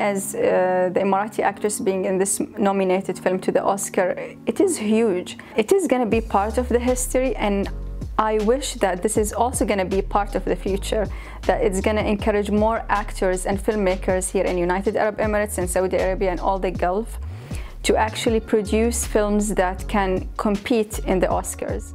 as uh, the Emirati actress being in this nominated film to the Oscar, it is huge. It is going to be part of the history and I wish that this is also going to be part of the future, that it's going to encourage more actors and filmmakers here in United Arab Emirates and Saudi Arabia and all the Gulf to actually produce films that can compete in the Oscars.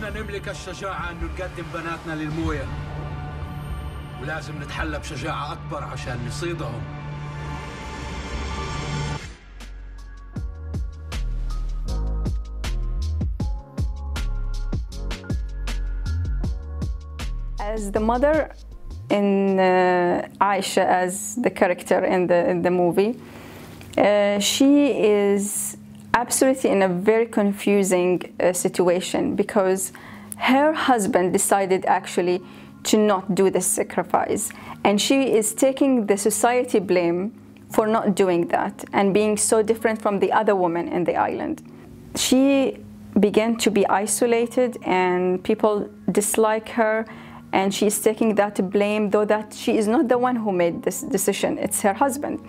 إحنا نملك الشجاعة انه نقدم بناتنا للموية. ولازم نتحلى بشجاعة أكبر عشان نصيدهم. As the mother in uh, Aisha, as the character in the, in the movie, uh, she is absolutely in a very confusing uh, situation because her husband decided actually to not do this sacrifice. And she is taking the society blame for not doing that and being so different from the other women in the island. She began to be isolated and people dislike her and she's taking that blame though that she is not the one who made this decision it's her husband.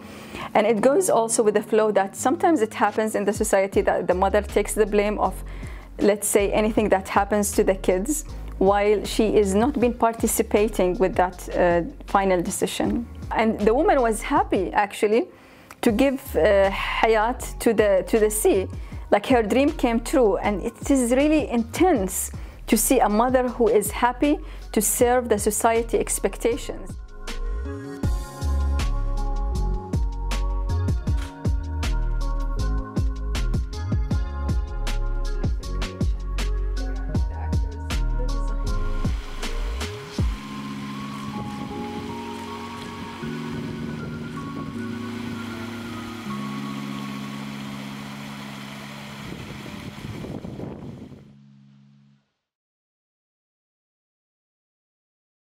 And it goes also with the flow that sometimes it happens in the society that the mother takes the blame of let's say anything that happens to the kids while she is not been participating with that uh, final decision. And the woman was happy actually to give uh, hayat to the to the sea. Like her dream came true and it is really intense to see a mother who is happy to serve the society expectations